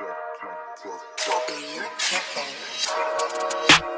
You're tripping.